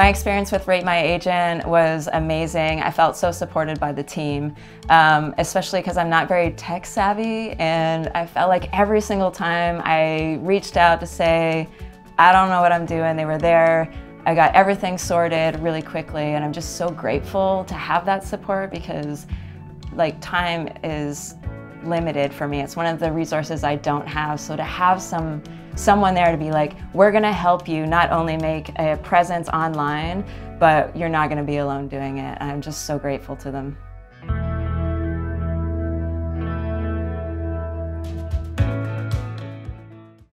My experience with RateMyAgent was amazing. I felt so supported by the team, um, especially because I'm not very tech savvy and I felt like every single time I reached out to say, I don't know what I'm doing, they were there. I got everything sorted really quickly and I'm just so grateful to have that support because like time is limited for me. It's one of the resources I don't have. So to have some someone there to be like, we're gonna help you not only make a presence online, but you're not gonna be alone doing it. I'm just so grateful to them.